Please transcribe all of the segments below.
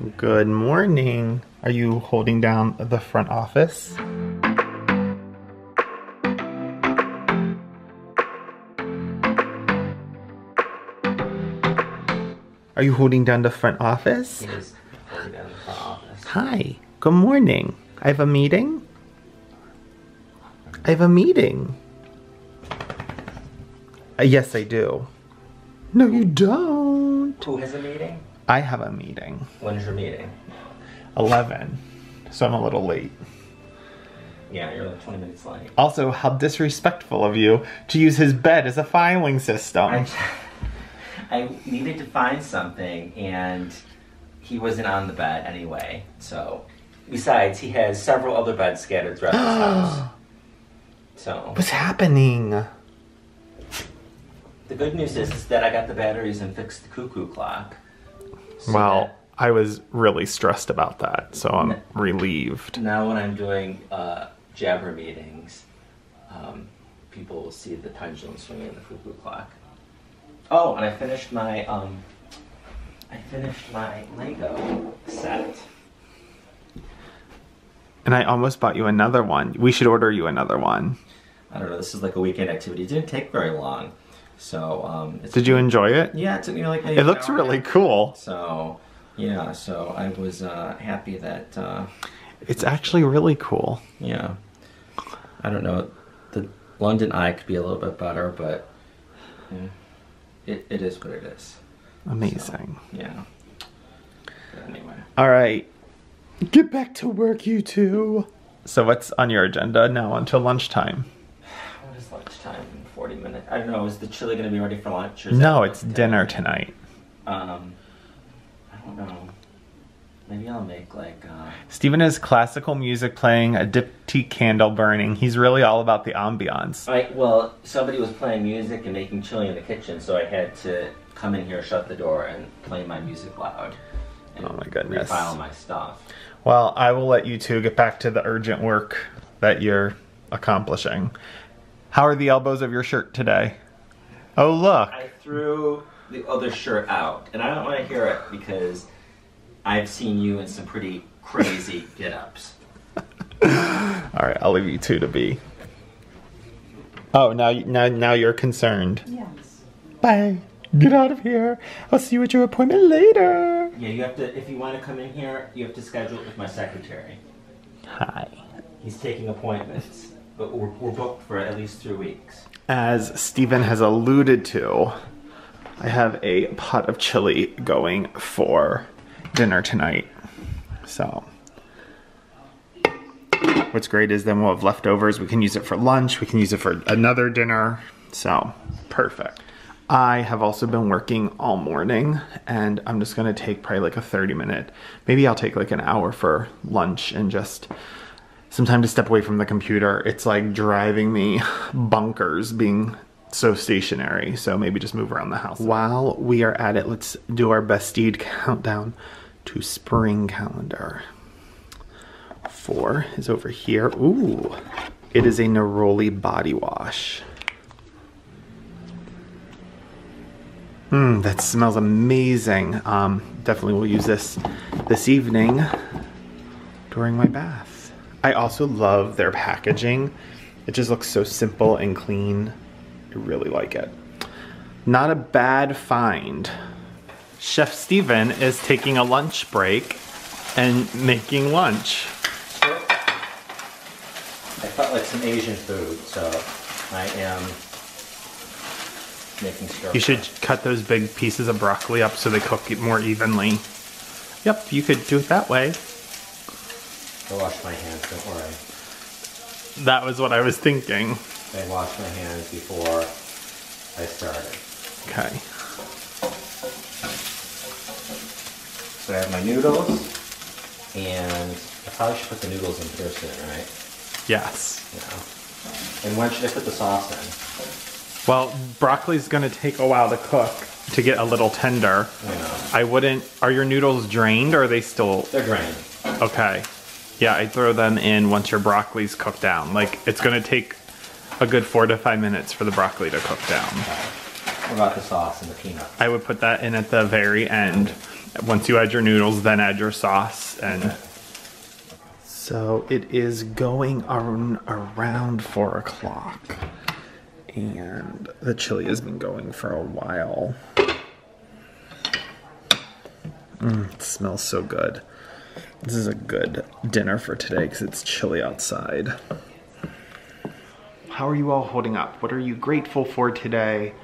Good morning. Are you holding down the front office? Are you holding down the front office? He is holding down the front office. Hi. Good morning. I have a meeting. I have a meeting. Uh, yes, I do. No, you don't. Who has a meeting? I have a meeting. When is your meeting? 11. So I'm a little late. Yeah, you're like 20 minutes late. Also, how disrespectful of you to use his bed as a filing system. I, I needed to find something, and he wasn't on the bed anyway. So, besides, he has several other beds scattered throughout his house. So, What's happening? the good news is, is that I got the batteries and fixed the cuckoo clock. So Well, that I was really stressed about that, so I'm relieved. now when I'm doing uh, Jabber meetings, um, people will see the pendulum swinging in the cuckoo clock. Oh, and I finished my um, I finished my Lego set. And I almost bought you another one. We should order you another one. I don't know. This is like a weekend activity. It didn't take very long, so um, it's, Did you enjoy it? Yeah, it took me like It looks hour really half. cool. So yeah, so I was uh, happy that uh, It's actually really cool. yeah. I don't know. The London Eye could be a little bit better, but yeah, it, it is what it is. Amazing. Yeah. But anyway, All right. Get back to work, you two. So, what's on your agenda now until lunchtime? What is lunchtime? in Forty minutes. I don't know. Is the chili gonna be ready for lunch? Or No, it's dinner tonight. Um, I don't know. Maybe I'll make like. Uh, Steven has classical music playing, a diptyque candle burning. He's really all about the ambiance. I well, somebody was playing music and making chili in the kitchen, so I had to come in here, shut the door, and play my music loud. And Oh my goodness. Refile my stuff. Well, I will let you two get back to the urgent work that you're accomplishing. How are the elbows of your shirt today? Oh, look. I threw the other shirt out, and I don't want to hear it because I've seen you in some pretty crazy get-ups. All right, I'll leave you two to be. Oh, now now now you're concerned. Yes. Bye. Get out of here. I'll see you at your appointment later. Yeah, you have to. If you want to come in here, you have to schedule it with my secretary. Hi. He's taking appointments, but we're, we're booked for at least three weeks. As Stephen has alluded to, I have a pot of chili going for dinner tonight. So, what's great is then we'll have leftovers. We can use it for lunch, we can use it for another dinner. So, perfect. I have also been working all morning and I'm just gonna take probably like a 30 minute, maybe I'll take like an hour for lunch and just some time to step away from the computer. It's like driving me bunkers being so stationary. So maybe just move around the house. While we are at it, let's do our best deed countdown to spring calendar. Four is over here. Ooh, it is a Neroli body wash. Mmm, that smells amazing. Um, definitely will use this this evening during my bath. I also love their packaging. It just looks so simple and clean. I really like it. Not a bad find. Chef Steven is taking a lunch break and making lunch. I felt like some Asian food, so I am making sure. You should cut those big pieces of broccoli up so they cook it more evenly. Yep, you could do it that way. I wash my hands. Don't worry. That was what I was thinking. I washed my hands before I started. Okay. So I have my noodles, and I probably should put the noodles in first, then, right? Yes. Yeah. And when should I put the sauce in? Well, broccoli's gonna take a while to cook to get a little tender. You know, I wouldn't. Are your noodles drained or are they still they're drained. okay? Yeah, I throw them in once your broccoli's cooked down. Like it's gonna take a good four to five minutes for the broccoli to cook down. What about the sauce and the peanuts? I would put that in at the very end. Once you add your noodles, then add your sauce and so it is going on around four o'clock and the chili has been going for a while. Mm, it smells so good. This is a good dinner for today because it's chilly outside. How are you all holding up? What are you grateful for today?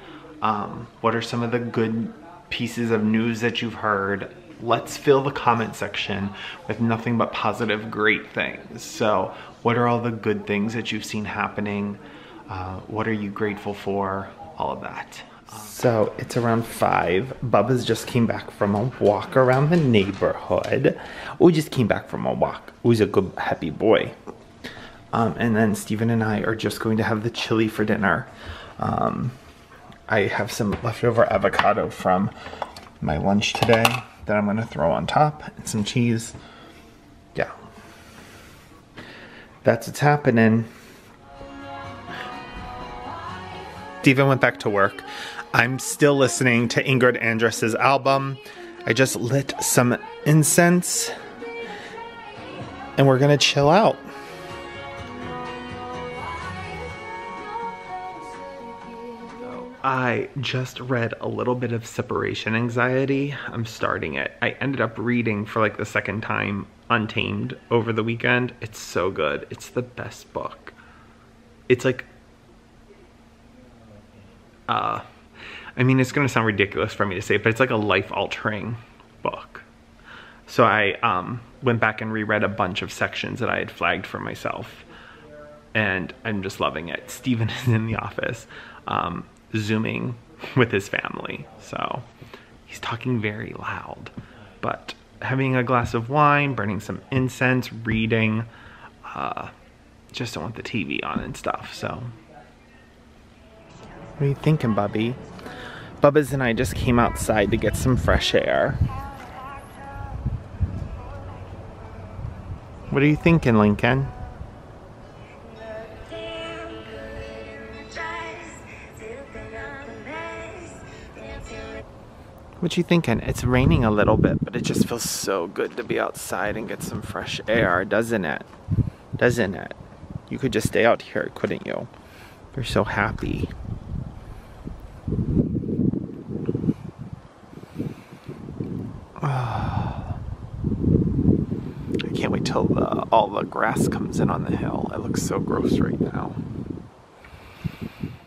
Um, what are some of the good pieces of news that you've heard? Let's fill the comment section with nothing but positive, great things. So, what are all the good things that you've seen happening? Uh, what are you grateful for? All of that. So it's around five. Bubba's just came back from a walk around the neighborhood. We just came back from a walk. Who's a good, happy boy. Um, and then Stephen and I are just going to have the chili for dinner. Um, I have some leftover avocado from my lunch today that I'm going to throw on top and some cheese. Yeah. That's what's happening. Stephen went back to work. I'm still listening to Ingrid Andress's album. I just lit some incense and we're gonna chill out. I just read a little bit of Separation Anxiety. I'm starting it. I ended up reading for like the second time Untamed over the weekend. It's so good. It's the best book. It's like uh I mean, it's gonna sound ridiculous for me to say, but it's like a life-altering book. So I um, went back and reread a bunch of sections that I had flagged for myself, and I'm just loving it. Stephen is in the office, um, zooming with his family, so he's talking very loud, but having a glass of wine, burning some incense, reading, uh, just don't want the TV on and stuff, so. What are you thinking, Bubby? Bubba's and I just came outside to get some fresh air. What are you thinking, Lincoln? What you thinking? It's raining a little bit, but it just feels so good to be outside and get some fresh air, doesn't it? Doesn't it? You could just stay out here, couldn't you? You're so happy. Till the, all the grass comes in on the hill. It looks so gross right now.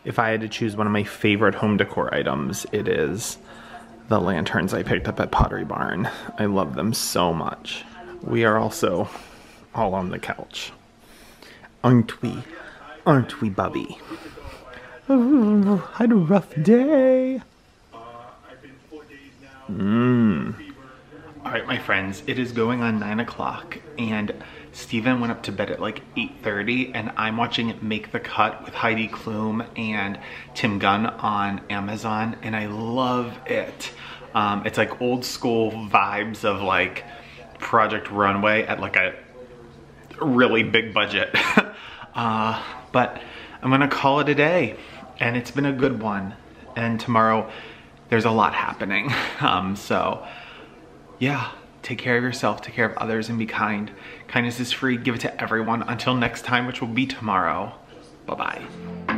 If I had to choose one of my favorite home decor items, it is the lanterns I picked up at Pottery Barn. I love them so much. We are also all on the couch. Aren't we? Aren't we, Bubby? Oh, had a rough day. Mmm. All right, my friends, it is going on nine o'clock and Stephen went up to bed at like 8.30 and I'm watching Make the Cut with Heidi Klum and Tim Gunn on Amazon and I love it. Um, it's like old school vibes of like Project Runway at like a really big budget. uh, but I'm gonna call it a day and it's been a good one. And tomorrow there's a lot happening. Um, so yeah, take care of yourself, take care of others, and be kind. Kindness is free. Give it to everyone. Until next time, which will be tomorrow. Bye-bye.